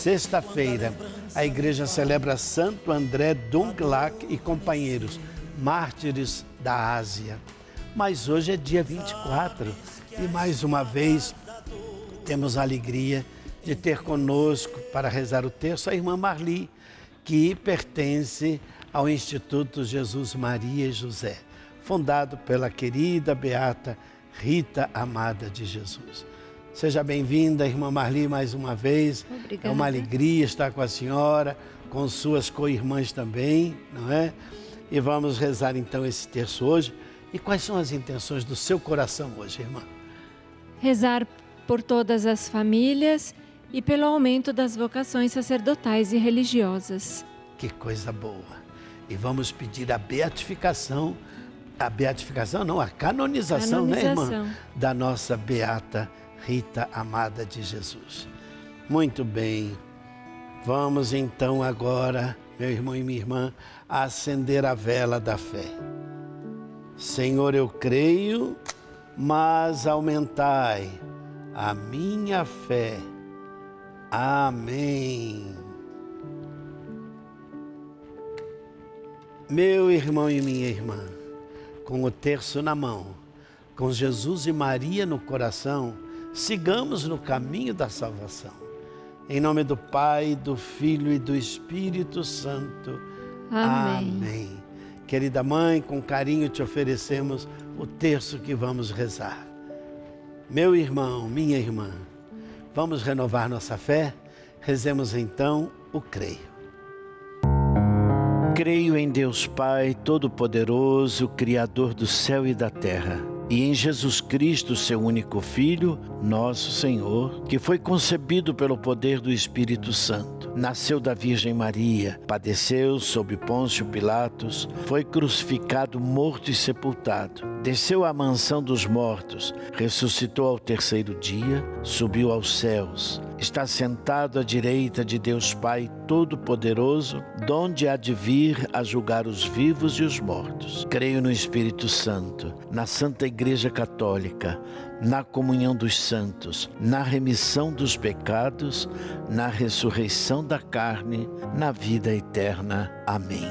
Sexta-feira, a igreja celebra Santo André Donglac e companheiros, mártires da Ásia. Mas hoje é dia 24 e mais uma vez temos a alegria de ter conosco para rezar o terço a irmã Marli, que pertence ao Instituto Jesus Maria e José, fundado pela querida beata Rita Amada de Jesus. Seja bem-vinda, irmã Marli, mais uma vez. Obrigada. É uma alegria estar com a senhora, com suas co-irmãs também, não é? E vamos rezar então esse terço hoje. E quais são as intenções do seu coração hoje, irmã? Rezar por todas as famílias e pelo aumento das vocações sacerdotais e religiosas. Que coisa boa. E vamos pedir a beatificação, a beatificação não, a canonização, Canonização. né, irmã? Da nossa beata Rita amada de Jesus. Muito bem. Vamos então agora, meu irmão e minha irmã, acender a vela da fé. Senhor, eu creio, mas aumentai a minha fé. Amém. Meu irmão e minha irmã, com o terço na mão, com Jesus e Maria no coração, sigamos no caminho da salvação. Em nome do Pai, do Filho e do Espírito Santo. Amém. Amém. Querida mãe, com carinho te oferecemos o terço que vamos rezar. Meu irmão, minha irmã, vamos renovar nossa fé? Rezemos então o creio. Creio em Deus Pai Todo-Poderoso, Criador do céu e da terra, e em Jesus Cristo, seu único Filho, nosso Senhor, que foi concebido pelo poder do Espírito Santo. Nasceu da Virgem Maria, padeceu sob Pôncio Pilatos, foi crucificado, morto e sepultado. Desceu à mansão dos mortos, ressuscitou ao terceiro dia, subiu aos céus está sentado à direita de Deus Pai Todo-Poderoso, donde há de vir a julgar os vivos e os mortos. Creio no Espírito Santo, na Santa Igreja Católica, na comunhão dos santos, na remissão dos pecados, na ressurreição da carne, na vida eterna. Amém.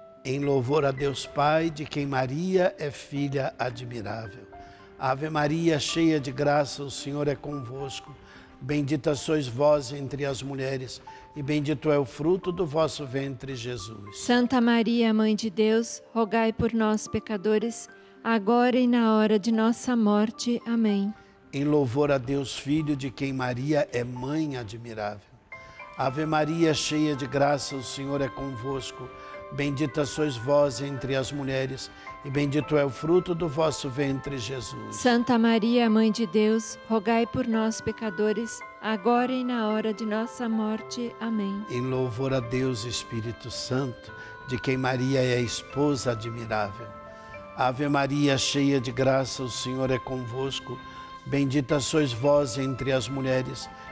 Em louvor a Deus Pai, de quem Maria é filha admirável. Ave Maria, cheia de graça, o Senhor é convosco. Bendita sois vós entre as mulheres, e bendito é o fruto do vosso ventre, Jesus. Santa Maria, Mãe de Deus, rogai por nós, pecadores, agora e na hora de nossa morte. Amém. Em louvor a Deus Filho, de quem Maria é mãe admirável. Ave Maria, cheia de graça, o Senhor é convosco. Bendita sois vós entre as mulheres, e bendito é o fruto do vosso ventre, Jesus. Santa Maria, Mãe de Deus, rogai por nós, pecadores, agora e na hora de nossa morte. Amém. Em louvor a Deus Espírito Santo, de quem Maria é a esposa admirável. Ave Maria, cheia de graça, o Senhor é convosco. Bendita sois vós entre as mulheres,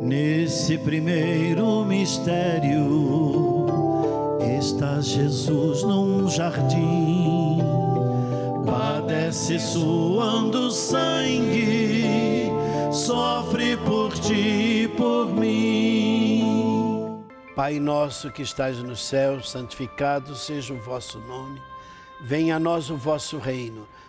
Nesse primeiro mistério está Jesus num jardim, padece suando sangue, sofre por ti e por mim. Pai nosso que estais no céu, santificado seja o vosso nome. Venha a nós o vosso reino.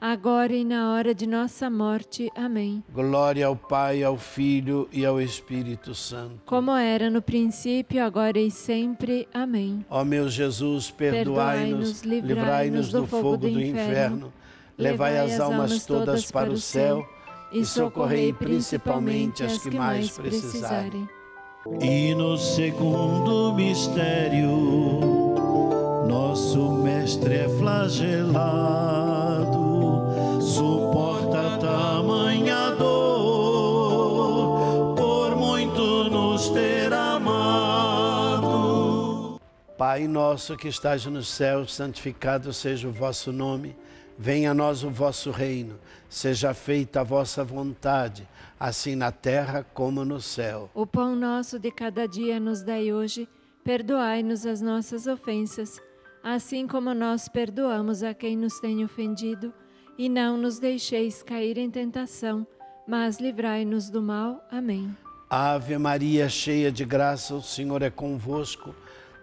agora e na hora de nossa morte. Amém. Glória ao Pai, ao Filho e ao Espírito Santo. Como era no princípio, agora e sempre. Amém. Ó meu Jesus, perdoai-nos, livrai-nos do fogo do inferno, levai as almas todas para o céu e socorrei principalmente as que mais precisarem. E no segundo mistério, nosso Mestre é flagelado, Pai nosso que estás no céu, santificado seja o vosso nome. Venha a nós o vosso reino, seja feita a vossa vontade, assim na terra como no céu. O pão nosso de cada dia nos dai hoje, perdoai-nos as nossas ofensas, assim como nós perdoamos a quem nos tem ofendido, e não nos deixeis cair em tentação, mas livrai-nos do mal. Amém. Ave Maria, cheia de graça, o Senhor é convosco.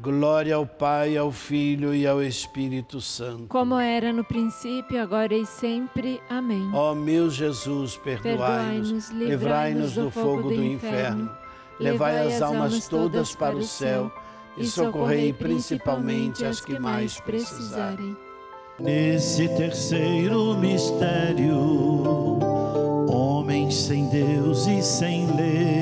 Glória ao Pai, ao Filho e ao Espírito Santo. Como era no princípio, agora e sempre. Amém. Ó meu Jesus, perdoai-nos, livrai-nos do fogo do inferno, levai as almas todas para o céu e socorrei principalmente as que mais precisarem. Nesse terceiro mistério, homem sem Deus e sem lei,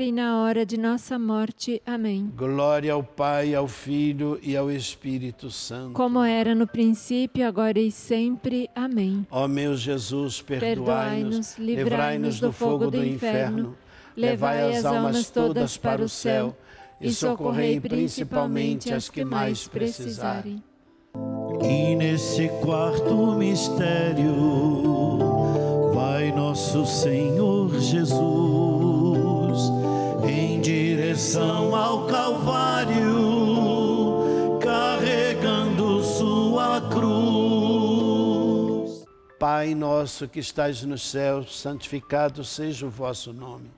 e na hora de nossa morte. Amém. Glória ao Pai, ao Filho e ao Espírito Santo. Como era no princípio, agora e sempre. Amém. Ó meu Jesus, perdoai-nos, livrai-nos do fogo do inferno, levai as almas todas para o céu e socorrei principalmente as que mais precisarem. E nesse quarto mistério vai nosso Senhor Jesus ao Calvário, carregando sua cruz. Pai nosso que estais nos céus, santificado seja o vosso nome.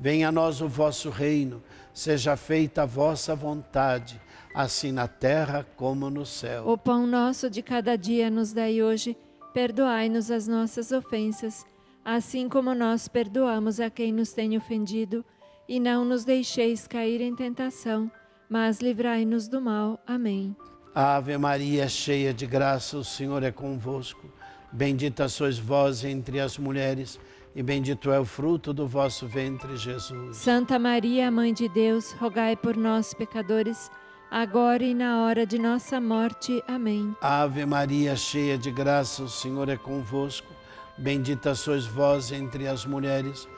Venha a nós o vosso reino, seja feita a vossa vontade, assim na terra como no céu. O pão nosso de cada dia nos dai hoje, perdoai-nos as nossas ofensas, assim como nós perdoamos a quem nos tem ofendido, e não nos deixeis cair em tentação, mas livrai-nos do mal. Amém. Ave Maria, cheia de graça, o Senhor é convosco. Bendita sois vós entre as mulheres, e bendito é o fruto do vosso ventre, Jesus. Santa Maria, Mãe de Deus, rogai por nós, pecadores, agora e na hora de nossa morte. Amém. Ave Maria, cheia de graça, o Senhor é convosco. Bendita sois vós entre as mulheres, e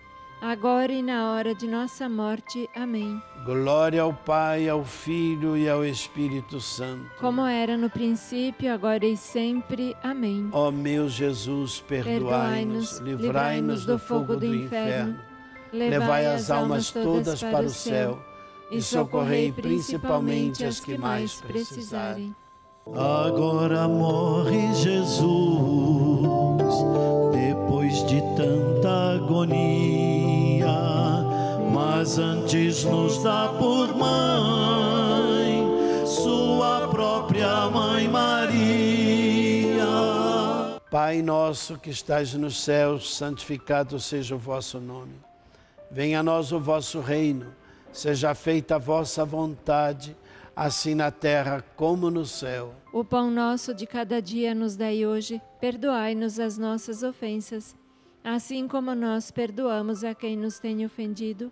agora e na hora de nossa morte. Amém. Glória ao Pai, ao Filho e ao Espírito Santo. Como era no princípio, agora e sempre. Amém. Ó meu Jesus, perdoai-nos, livrai-nos do fogo do inferno, levai as almas todas para o céu e socorrei principalmente as que mais precisarem. Agora morre Jesus, depois de tanta agonia, mas antes nos dá por mãe, sua própria mãe Maria. Pai nosso que estais nos céus, santificado seja o vosso nome. Venha a nós o vosso reino. Seja feita a vossa vontade, assim na terra como no céu. O pão nosso de cada dia nos dai hoje, perdoai-nos as nossas ofensas, assim como nós perdoamos a quem nos tem ofendido,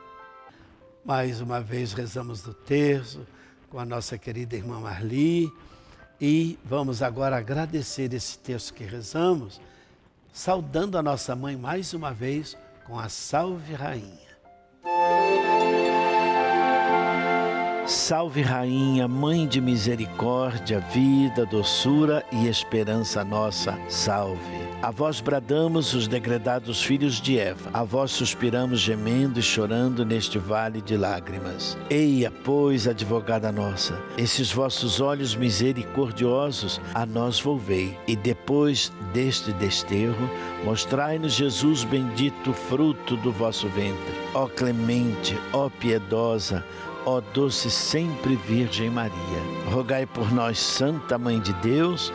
Mais uma vez rezamos do terço com a nossa querida irmã Marli e vamos agora agradecer esse texto que rezamos, saudando a nossa mãe mais uma vez com a Salve Rainha. Salve Rainha, Mãe de misericórdia, vida, doçura e esperança nossa, salve. A vós bradamos os degredados filhos de Eva, a vós suspiramos gemendo e chorando neste vale de lágrimas. Eia, pois, advogada nossa, esses vossos olhos misericordiosos a nós volvei, e depois deste desterro, mostrai-nos Jesus bendito, fruto do vosso ventre. Ó clemente, ó piedosa, ó doce sempre Virgem Maria. Rogai por nós, Santa Mãe de Deus,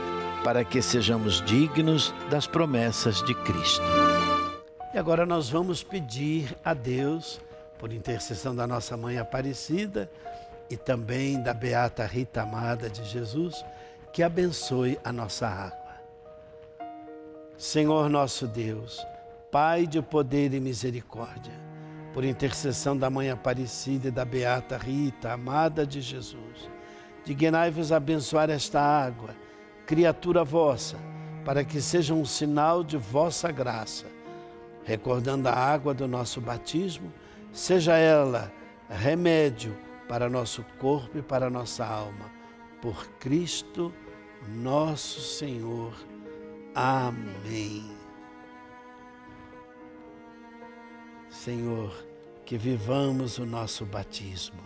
para que sejamos dignos das promessas de Cristo. E agora nós vamos pedir a Deus, por intercessão da nossa mãe Aparecida e também da beata Rita Amada de Jesus, que abençoe a nossa água. Senhor nosso Deus, Pai de poder e misericórdia, por intercessão da mãe Aparecida e da beata Rita Amada de Jesus, dignai-vos abençoar esta água criatura vossa, para que seja um sinal de vossa graça. Recordando a água do nosso batismo, seja ela remédio para nosso corpo e para nossa alma. por Cristo nosso Senhor. Amém. Senhor, que vivamos o nosso batismo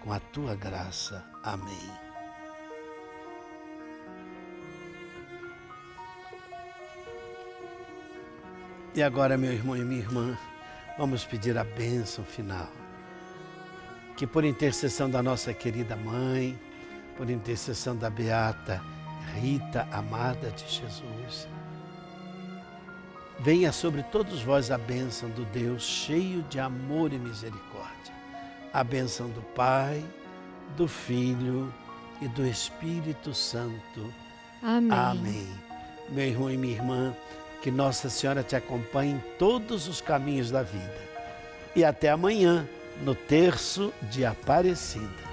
com a tua graça. Amém. E agora, meu irmão e minha irmã, vamos pedir a bênção final. Que por intercessão da nossa querida mãe, por intercessão da beata Rita, amada de Jesus, venha sobre todos vós a bênção do Deus cheio de amor e misericórdia. A bênção do Pai, do Filho e do Espírito Santo. Amém. Amém. Meu irmão e minha irmã, que Nossa Senhora te acompanhe em todos os caminhos da vida. E até amanhã, no terço de Aparecida.